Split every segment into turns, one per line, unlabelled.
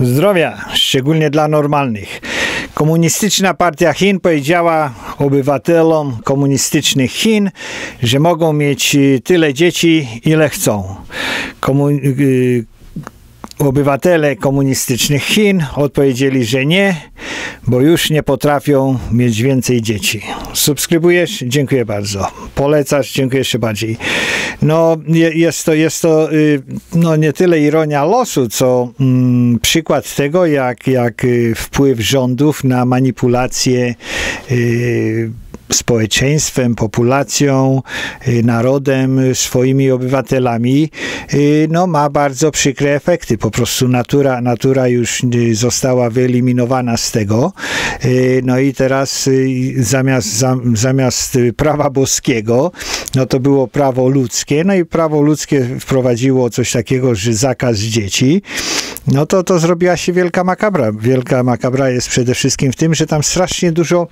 Zdrowia, szczególnie dla normalnych. Komunistyczna partia Chin powiedziała obywatelom komunistycznych Chin, że mogą mieć y, tyle dzieci, ile chcą. Komu y, obywatele komunistycznych Chin odpowiedzieli, że nie, bo już nie potrafią mieć więcej dzieci. Subskrybujesz? Dziękuję bardzo. Polecasz? Dziękuję jeszcze bardziej. No, jest to, jest to y, no, nie tyle ironia losu, co mm, przykład tego, jak, jak y, wpływ rządów na manipulację yy, społeczeństwem, populacją, y, narodem, swoimi obywatelami, y, no ma bardzo przykre efekty. Po prostu natura, natura już y, została wyeliminowana z tego. No i teraz zamiast, zamiast prawa boskiego, no to było prawo ludzkie, no i prawo ludzkie wprowadziło coś takiego, że zakaz dzieci no to, to zrobiła się wielka makabra. Wielka makabra jest przede wszystkim w tym, że tam strasznie dużo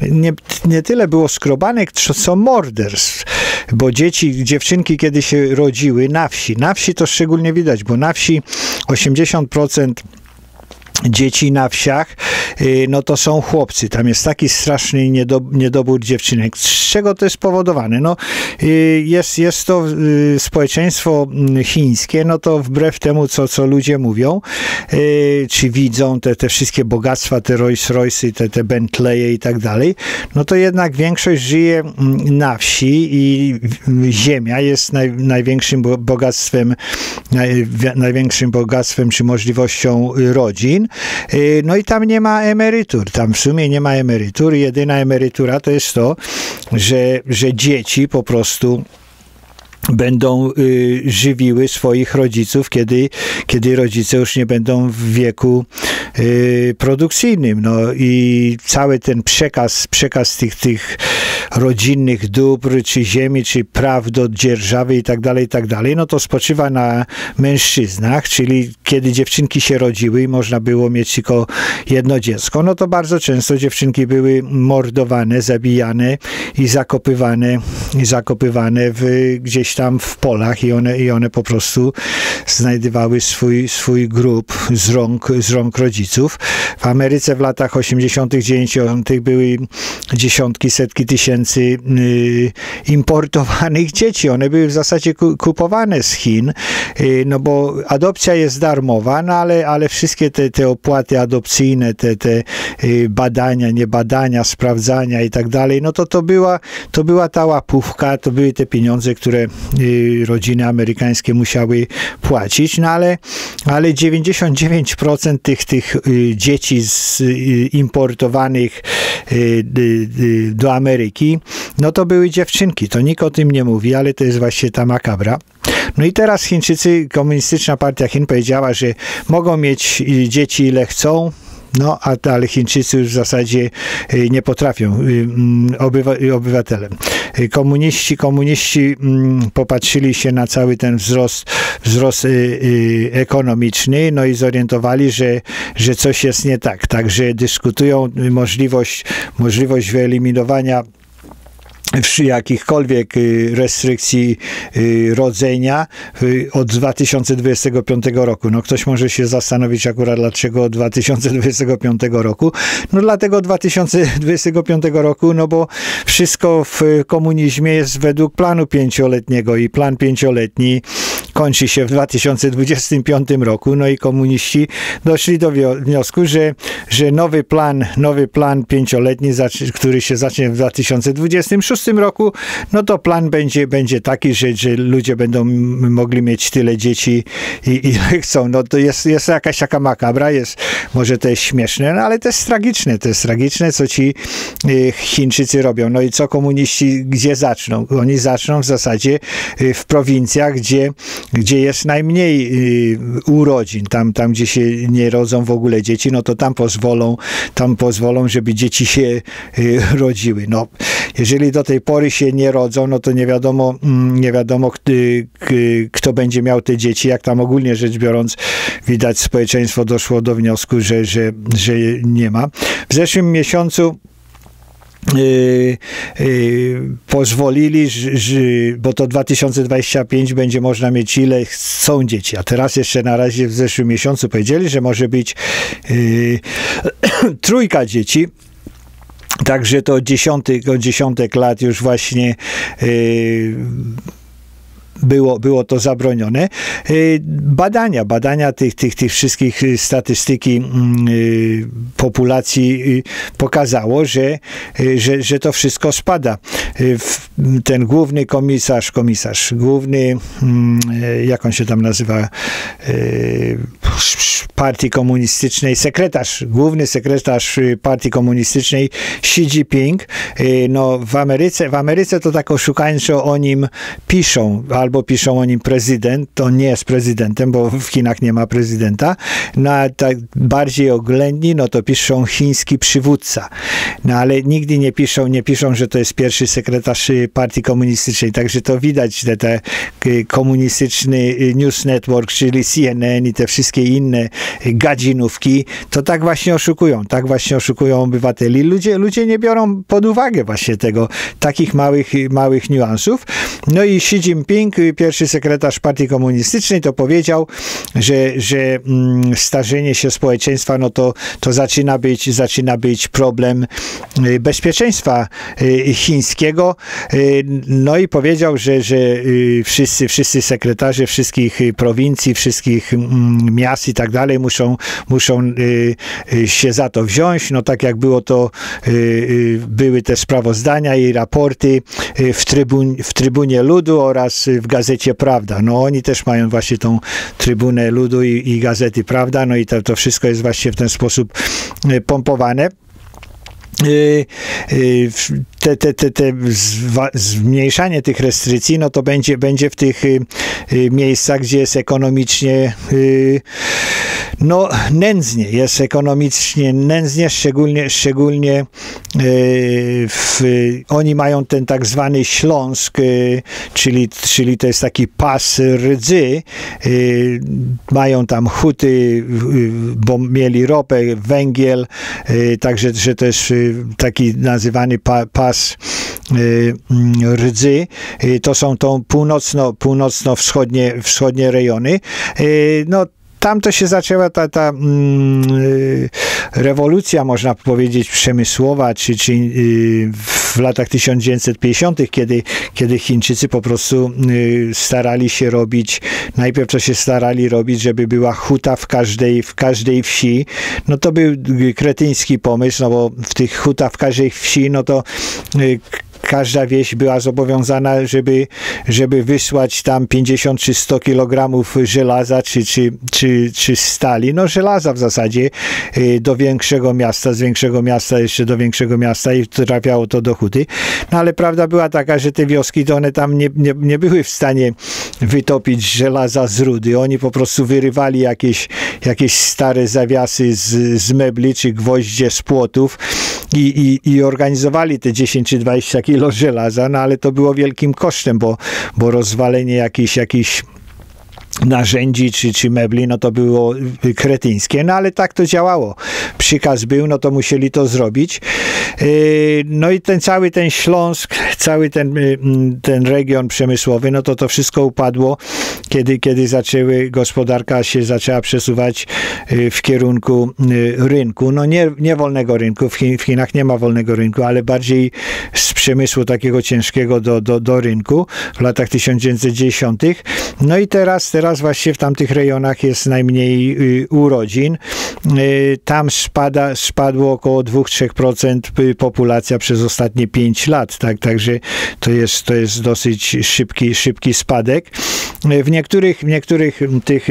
nie, nie tyle było skrobanek, co morderstw. Bo dzieci, dziewczynki kiedy się rodziły na wsi, na wsi to szczególnie widać, bo na wsi 80% dzieci na wsiach, y, no to są chłopcy. Tam jest taki straszny niedobór dziewczynek. Z czego to jest spowodowane? No, y, jest, jest to y, społeczeństwo mm, chińskie, no to wbrew temu, co, co ludzie mówią, czy widzą te, te wszystkie bogactwa, te Rolls Royce'y, te, te Bentley'e i tak dalej, no to jednak większość żyje mm, na wsi i ziemia jest naj, największym bogactwem, naj, największym bogactwem czy możliwością rodzin. Y, no i tam nie ma emerytur. Tam w sumie nie ma emerytur. Jedyna emerytura to jest to, że, że dzieci po prostu będą y, żywiły swoich rodziców, kiedy, kiedy rodzice już nie będą w wieku y, produkcyjnym. No i cały ten przekaz, przekaz tych, tych rodzinnych dóbr, czy ziemi, czy praw do dzierżawy i tak dalej, i tak dalej, no to spoczywa na mężczyznach, czyli kiedy dziewczynki się rodziły i można było mieć tylko jedno dziecko, no to bardzo często dziewczynki były mordowane, zabijane i zakopywane, zakopywane w, gdzieś tam w polach i one, i one po prostu znajdowały swój, swój grób z rąk, z rąk rodziców. W Ameryce w latach 80., 90. były dziesiątki, setki tysięcy y, importowanych dzieci. One były w zasadzie kupowane z Chin, y, no bo adopcja jest darmowa, no ale, ale wszystkie te, te opłaty adopcyjne, te, te y, badania, niebadania, sprawdzania i tak dalej, no to to była, to była ta łapówka, to były te pieniądze, które rodziny amerykańskie musiały płacić, no ale, ale 99% tych, tych dzieci z importowanych do Ameryki no to były dziewczynki. To nikt o tym nie mówi, ale to jest właśnie ta makabra. No i teraz Chińczycy, komunistyczna partia Chin powiedziała, że mogą mieć dzieci ile chcą, no, a, ale Chińczycy już w zasadzie y, nie potrafią, y, mm, y, obywatelem. Komuniści, komuniści mm, popatrzyli się na cały ten wzrost, wzrost ekonomiczny, no i zorientowali, że, że coś jest nie tak. Także dyskutują możliwość, możliwość wyeliminowania jakichkolwiek y, restrykcji y, rodzenia y, od 2025 roku. No ktoś może się zastanowić akurat dlaczego 2025 roku. No dlatego 2025 roku, no bo wszystko w komunizmie jest według planu pięcioletniego i plan pięcioletni kończy się w 2025 roku. No i komuniści doszli do wniosku, że, że nowy plan, nowy plan pięcioletni, który się zacznie w 2026 roku, no to plan będzie, będzie taki, że, że ludzie będą mogli mieć tyle dzieci, i, ile chcą. No to jest, jest jakaś taka makabra, jest, może to jest śmieszne, no ale to jest tragiczne, to jest tragiczne, co ci y, Chińczycy robią. No i co komuniści, gdzie zaczną? Oni zaczną w zasadzie y, w prowincjach, gdzie gdzie jest najmniej y, urodzin, tam, tam gdzie się nie rodzą w ogóle dzieci, no to tam pozwolą, tam pozwolą, żeby dzieci się y, rodziły. No, jeżeli do tej pory się nie rodzą, no to nie wiadomo, mm, nie wiadomo kto będzie miał te dzieci, jak tam ogólnie rzecz biorąc widać społeczeństwo doszło do wniosku, że, że, że nie ma. W zeszłym miesiącu Yy, yy, pozwolili, że, bo to 2025 będzie można mieć ile chcą dzieci, a teraz jeszcze na razie w zeszłym miesiącu powiedzieli, że może być yy, trójka dzieci. Także to dziesiątek, dziesiątek lat już właśnie było, było to zabronione. Y, badania, badania tych, tych, tych wszystkich statystyki mm, y, populacji y, pokazało, że, że, że to wszystko spada. Ten główny komisarz, komisarz, główny, mm, jak on się tam nazywa, partii komunistycznej, sekretarz, główny sekretarz partii komunistycznej Xi Jinping, no w Ameryce, w Ameryce to tak oszukańczo o nim piszą, albo piszą o nim prezydent, to nie jest prezydentem, bo w Chinach nie ma prezydenta. No tak bardziej oględni, no to piszą chiński przywódca. No ale nigdy nie piszą, nie piszą, że to jest pierwszy sekretarz y, partii komunistycznej. Także to widać, że te y, komunistyczny y, News Network, czyli CNN i te wszystkie inne gadzinówki, to tak właśnie oszukują. Tak właśnie oszukują obywateli. Ludzie, ludzie nie biorą pod uwagę właśnie tego, takich małych, małych niuansów. No i Xi Jinping pierwszy sekretarz partii komunistycznej, to powiedział, że, że mm, starzenie się społeczeństwa, no to, to zaczyna, być, zaczyna być problem y, bezpieczeństwa y, chińskiego. Y, no i powiedział, że, że wszyscy, wszyscy sekretarze wszystkich prowincji, wszystkich mm, miast i tak dalej muszą, muszą się za to wziąć. No tak jak było to, były te sprawozdania i raporty w, trybun, w Trybunie Ludu oraz w gazecie Prawda. No oni też mają właśnie tą trybunę ludu i, i gazety Prawda, no i to, to wszystko jest właśnie w ten sposób pompowane. Y, y, te, te, te, te zmniejszanie tych restrykcji, no to będzie, będzie w tych y, miejscach, gdzie jest ekonomicznie no, nędznie, jest ekonomicznie nędznie, szczególnie, szczególnie w, oni mają ten tak zwany Śląsk, czyli, czyli to jest taki pas rdzy, mają tam huty, bo mieli ropę, węgiel, także że jest taki nazywany pa, pas y, mm, rdzy. Y, to są tą północno, północno-wschodnie wschodnie rejony. Y, no, tam to się zaczęła ta, ta mm, rewolucja, można powiedzieć, przemysłowa, czy, czy w latach 1950., kiedy, kiedy Chińczycy po prostu starali się robić, najpierw to się starali robić, żeby była huta w każdej, w każdej wsi. No to był kretyński pomysł, no bo w tych hutach w każdej wsi, no to każda wieś była zobowiązana, żeby, żeby wysłać tam 50 czy 100 kilogramów żelaza czy, czy, czy, czy stali. No żelaza w zasadzie y, do większego miasta, z większego miasta jeszcze do większego miasta i trafiało to do huty. No ale prawda była taka, że te wioski to one tam nie, nie, nie były w stanie wytopić żelaza z rudy. Oni po prostu wyrywali jakieś, jakieś stare zawiasy z, z mebli czy gwoździe z płotów i, i, i organizowali te 10 czy 20 kilo żelaza, no ale to było wielkim kosztem, bo, bo rozwalenie jakichś jakichś narzędzi czy, czy mebli, no to było kretyńskie, no ale tak to działało. Przykaz był, no to musieli to zrobić. Yy, no i ten cały ten Śląsk, cały ten, y, ten region przemysłowy, no to to wszystko upadło, kiedy, kiedy zaczęły, gospodarka się zaczęła przesuwać y, w kierunku y, rynku. No nie, nie wolnego rynku, w, Chin, w Chinach nie ma wolnego rynku, ale bardziej z przemysłu takiego ciężkiego do, do, do rynku w latach 1910. No i teraz, teraz właśnie w tamtych rejonach jest najmniej y, urodzin. Y, tam spada, spadło około 2-3% y, populacja przez ostatnie 5 lat, tak, także to jest, to jest dosyć szybki, szybki spadek. W niektórych, w niektórych tych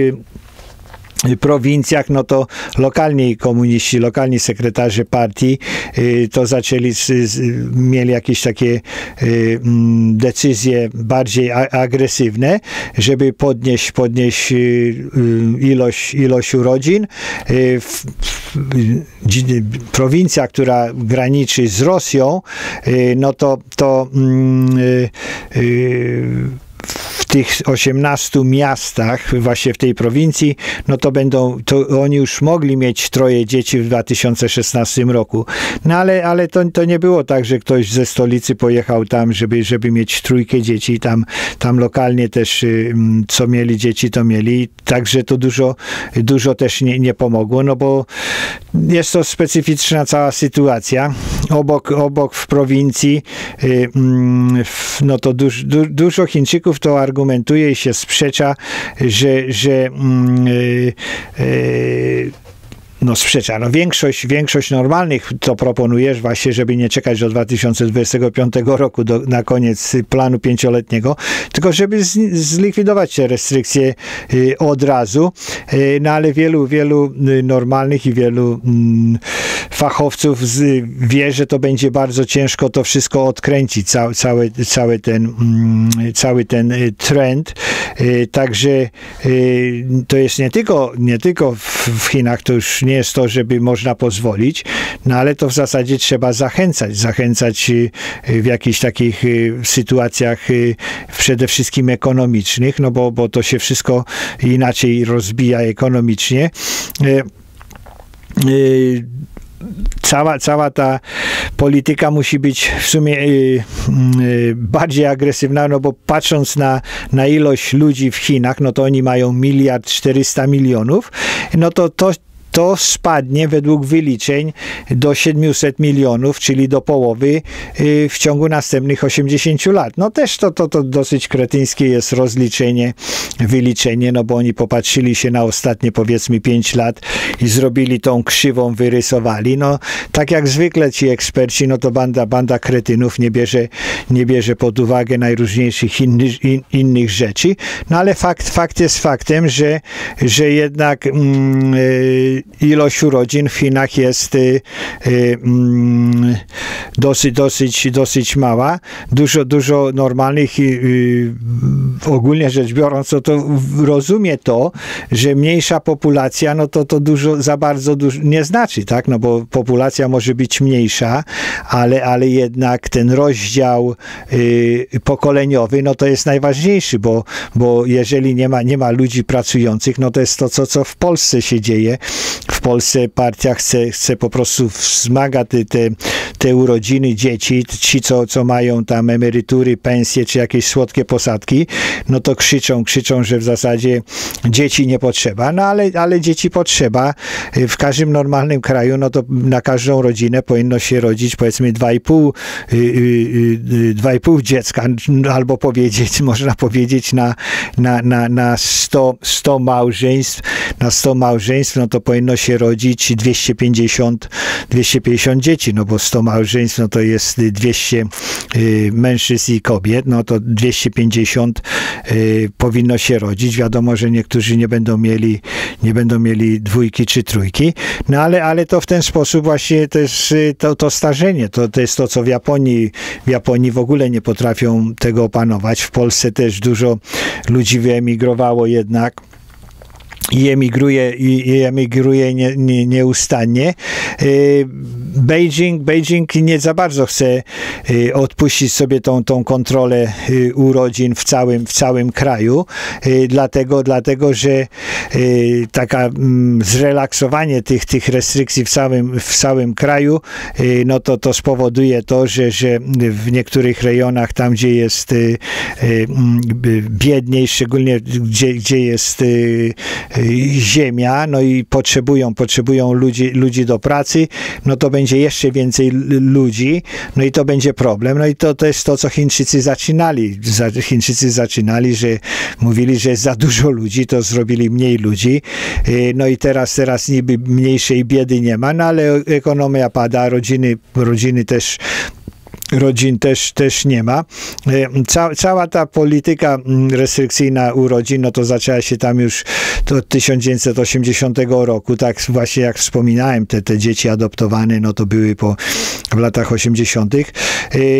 prowincjach, no to lokalni komuniści, lokalni sekretarze partii y, to zaczęli, mieli jakieś takie y, mm, decyzje bardziej agresywne, żeby podnieść, podnieść y, ilość, ilość urodzin. Prowincja, która graniczy z Rosją, no to, to mm, tych 18 miastach, właśnie w tej prowincji, no to będą, to oni już mogli mieć troje dzieci w 2016 roku. No ale, ale to, to nie było tak, że ktoś ze stolicy pojechał tam, żeby, żeby mieć trójkę dzieci. Tam, tam lokalnie też y, co mieli dzieci, to mieli. Także to dużo, dużo też nie, nie pomogło, no bo jest to specyficzna cała sytuacja. Obok, obok w prowincji, y, mm, no to duż, du, dużo Chińczyków to argumentuje i się sprzecza, że, że mm, y, no sprzecza. No większość, większość normalnych to proponujesz właśnie, żeby nie czekać do 2025 roku, do, na koniec planu pięcioletniego, tylko żeby z, zlikwidować te restrykcje y, od razu. Y, no ale wielu, wielu y, normalnych i wielu mm, fachowców wie, że to będzie bardzo ciężko to wszystko odkręcić, ca, cały, cały, ten, mm, cały ten y, trend. Y, także y, to jest nie tylko, nie tylko w Chinach, to już nie jest to, żeby można pozwolić, no ale to w zasadzie trzeba zachęcać, zachęcać w jakichś takich sytuacjach przede wszystkim ekonomicznych, no bo, bo to się wszystko inaczej rozbija ekonomicznie cała, cała ta polityka musi być w sumie y, y, bardziej agresywna, no bo patrząc na, na ilość ludzi w Chinach, no to oni mają miliard 400 milionów, no to, to to spadnie według wyliczeń do 700 milionów, czyli do połowy y, w ciągu następnych 80 lat. No też to, to, to dosyć kretyńskie jest rozliczenie, wyliczenie, no bo oni popatrzyli się na ostatnie powiedzmy 5 lat i zrobili tą krzywą, wyrysowali. No tak jak zwykle ci eksperci, no to banda, banda kretynów nie bierze, nie bierze pod uwagę najróżniejszych innych, in, innych rzeczy. No ale fakt, fakt jest faktem, że, że jednak mm, y, ilość urodzin w Chinach jest y, y, mm, dosyć, dosyć, dosyć mała. Dużo, dużo normalnych, y, ogólnie rzecz biorąc, to, to rozumie to, że mniejsza populacja, no to to dużo, za bardzo dużo nie znaczy, tak? No bo populacja może być mniejsza, ale, ale jednak ten rozdział pokoleniowy, no to jest najważniejszy, bo, bo jeżeli nie ma, nie ma ludzi pracujących, no to jest to, co, co w Polsce się dzieje, w Polsce partia chce, chce po prostu wzmagać te, te, te urodziny dzieci, ci, co, co mają tam emerytury, pensje, czy jakieś słodkie posadki, no to krzyczą, krzyczą, że w zasadzie dzieci nie potrzeba, no ale, ale dzieci potrzeba. W każdym normalnym kraju, no to na każdą rodzinę powinno się rodzić powiedzmy 2,5 2,5 y, y, y, dziecka, albo powiedzieć, można powiedzieć na, na, na, na 100, 100 małżeństw, na 100 małżeństw, no to powinno się rodzić 250, 250 dzieci, no bo 100 małżeństw, no to jest 200 y, mężczyzn i kobiet, no to 250 y, powinno się rodzić. Wiadomo, że niektórzy nie będą mieli, nie będą mieli dwójki czy trójki, no ale, ale to w ten sposób właśnie to jest y, to, to starzenie, to, to jest to, co w Japonii, w Japonii w ogóle nie potrafią tego opanować. W Polsce też dużo ludzi wyemigrowało jednak i emigruje, i emigruje nie, nie, nieustannie. Y, Beijing, Beijing nie za bardzo chce y, odpuścić sobie tą, tą kontrolę y, urodzin w całym, w całym kraju, dlatego, dlatego że taka mm, zrelaksowanie tych, tych restrykcji w całym, w całym kraju, no to, to spowoduje to, że, że w niektórych rejonach, tam gdzie jest mm, biedniej, szczególnie gdzie, gdzie jest ziemia, no i potrzebują, potrzebują ludzi, ludzi do pracy, no to będzie jeszcze więcej ludzi, no i to będzie problem. No i to, to jest to, co Chińczycy zaczynali. Chińczycy zaczynali, że mówili, że jest za dużo ludzi, to zrobili mniej ludzi. Y, no i teraz, teraz niby mniejszej biedy nie ma, no ale ekonomia pada, rodziny, rodziny też rodzin też, też nie ma. E, ca, cała ta polityka mm, restrykcyjna urodzin, no to zaczęła się tam już od 1980 roku, tak właśnie jak wspominałem, te, te dzieci adoptowane, no to były po, w latach 80. E,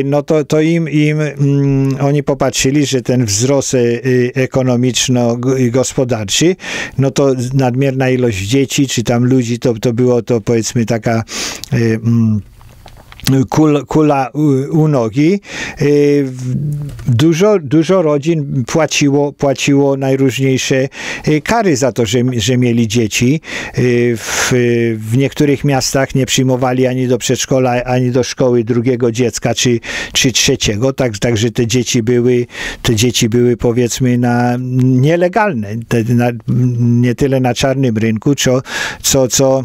no to, to im, im mm, oni popatrzyli, że ten wzrost e, ekonomiczno-gospodarczy, no to nadmierna ilość dzieci, czy tam ludzi, to, to było to powiedzmy taka mm, kula u, nogi. Y, dużo, dużo rodzin płaciło, płaciło najróżniejsze y, kary za to, że, że mieli dzieci. Y, w, w niektórych miastach nie przyjmowali ani do przedszkola, ani do szkoły drugiego dziecka, czy, czy trzeciego, tak, także te dzieci były, te dzieci były powiedzmy na nielegalne, na, nie tyle na czarnym rynku, co, co, co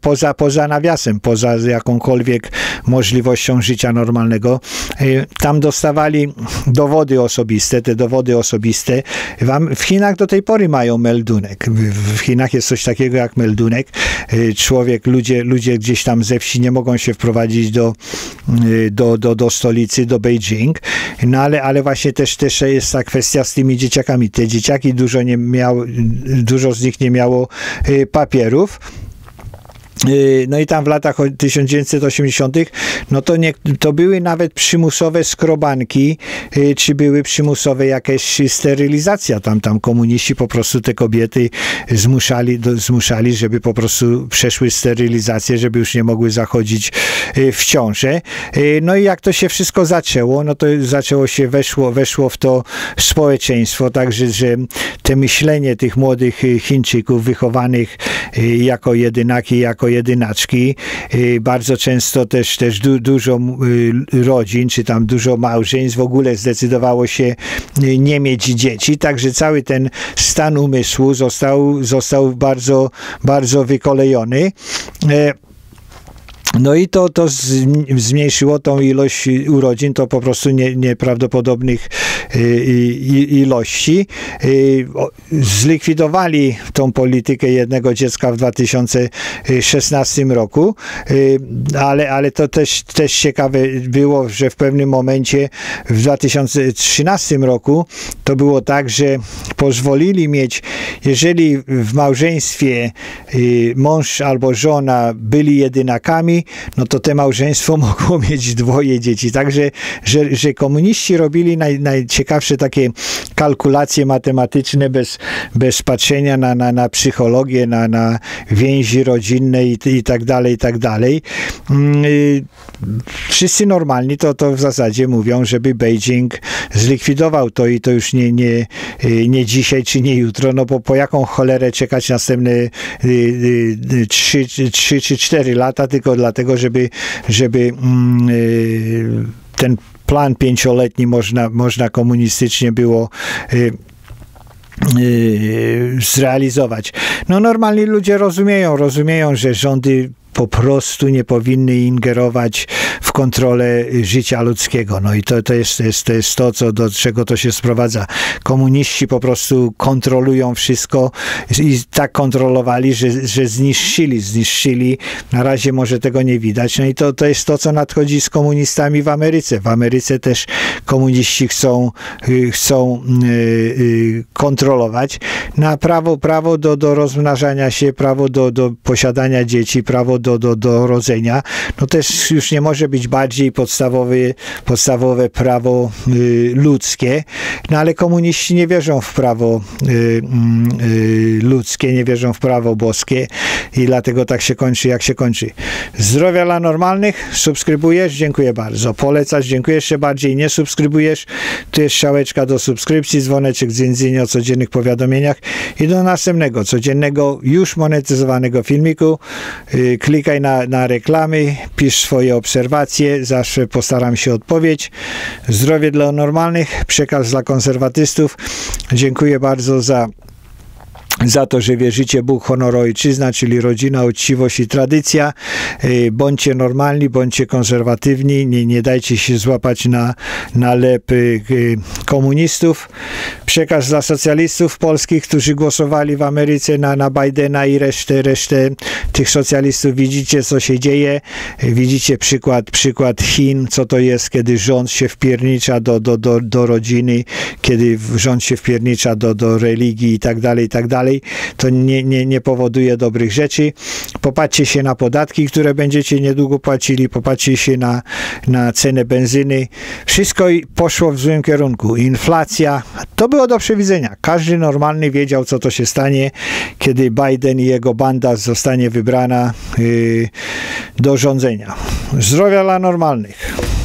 poza, poza nawiasem, poza jakąkolwiek możliwością życia normalnego. E, tam dostawali dowody osobiste, te dowody osobiste. W Chinach do tej pory mają meldunek. W Chinach jest coś takiego jak meldunek. E, człowiek, ludzie, ludzie gdzieś tam ze wsi nie mogą się wprowadzić do, e, do, do, do stolicy, do Beijing. No ale, ale właśnie też, też jest ta kwestia z tymi dzieciakami. Te dzieciaki dużo nie miało, dużo z nich nie miało papierów. Y, no i tam w latach 1980. no to, nie, to były nawet przymusowe skrobanki, y, czy były przymusowe jakieś sterylizacja. Tam, tam komuniści po prostu te kobiety zmuszali, do, zmuszali, żeby po prostu przeszły sterylizację, żeby już nie mogły zachodzić y, w ciążę. No i jak to się wszystko zaczęło, no to zaczęło się, weszło, weszło w to społeczeństwo, także, że te myślenie tych młodych Chińczyków wychowanych jako jedynaki, jako jedynaczki. Y, bardzo często też, też du, dużo y, rodzin, czy tam dużo małżeństw w ogóle zdecydowało się y, nie mieć dzieci, także cały ten stan umysłu został, został bardzo, bardzo wykolejony. No i to, to zmniejszyło tą ilość urodzin, to po prostu nie, nieprawdopodobnych y, ilości. Y, zlikwidowali tą politykę jednego dziecka w 2016 roku, y, ale, ale to też, też ciekawe było, że w pewnym momencie w 2013 roku to było tak, że pozwolili mieć, jeżeli w małżeństwie mąż albo żona byli jedynakami, no to te małżeństwo mogło mieć dwoje dzieci. Także, że, że komuniści robili naj, najciekawsze takie kalkulacje matematyczne bez, bez patrzenia na, na, na psychologię, na, na więzi rodzinne i, i tak dalej, i tak dalej. Mm, y, wszyscy normalni to, to w zasadzie mówią, żeby Beijing zlikwidował to i to już nie, nie, y, nie dzisiaj czy nie jutro, no bo po jaką cholerę czekać następne 3, y, 3 czy 4 lata tylko dla dlatego żeby, żeby mm, y, ten plan pięcioletni można, można komunistycznie było y, y, zrealizować. No normalni ludzie rozumieją, rozumieją, że rządy po prostu nie powinny ingerować w kontrolę życia ludzkiego. No i to, to, jest, to, jest, to jest to, co, do czego to się sprowadza. Komuniści po prostu kontrolują wszystko i tak kontrolowali, że, że zniszczyli, zniszczyli. Na razie może tego nie widać. No i to, to jest to, co nadchodzi z komunistami w Ameryce. W Ameryce też komuniści chcą, y, chcą yy, yy, kontrolować. Na prawo, prawo do, do rozmnażania się, prawo do, do posiadania dzieci, prawo do, do, do rodzenia, no też już nie może być bardziej podstawowe, podstawowe prawo y, ludzkie, no ale komuniści nie wierzą w prawo y, y, ludzkie, nie wierzą w prawo boskie i dlatego tak się kończy, jak się kończy. Zdrowia dla normalnych, subskrybujesz? Dziękuję bardzo. Polecasz? Dziękuję jeszcze bardziej. Nie subskrybujesz? Tu jest szałeczka do subskrypcji, dzwoneczek z o codziennych powiadomieniach i do następnego, codziennego, już monetyzowanego filmiku. Y, klikaj na, na reklamy, pisz swoje obserwacje, zawsze postaram się odpowiedzieć. Zdrowie dla normalnych, przekaz dla konserwatystów. Dziękuję bardzo za za to, że wierzycie Bóg, honor, ojczyzna, czyli rodzina, uczciwość i tradycja. Y, bądźcie normalni, bądźcie konserwatywni, nie, nie dajcie się złapać na, na lep y, komunistów. Przekaz dla socjalistów polskich, którzy głosowali w Ameryce na, na Bidena i resztę, resztę tych socjalistów. Widzicie, co się dzieje. Widzicie przykład, przykład Chin, co to jest, kiedy rząd się wpiernicza do, do, do, do rodziny, kiedy rząd się wpiernicza do, do religii i tak dalej, i tak dalej dalej, to nie, nie, nie powoduje dobrych rzeczy. Popatrzcie się na podatki, które będziecie niedługo płacili, popatrzcie się na, na cenę benzyny. Wszystko poszło w złym kierunku. Inflacja, to było do przewidzenia. Każdy normalny wiedział, co to się stanie, kiedy Biden i jego banda zostanie wybrana yy, do rządzenia. Zdrowia dla normalnych.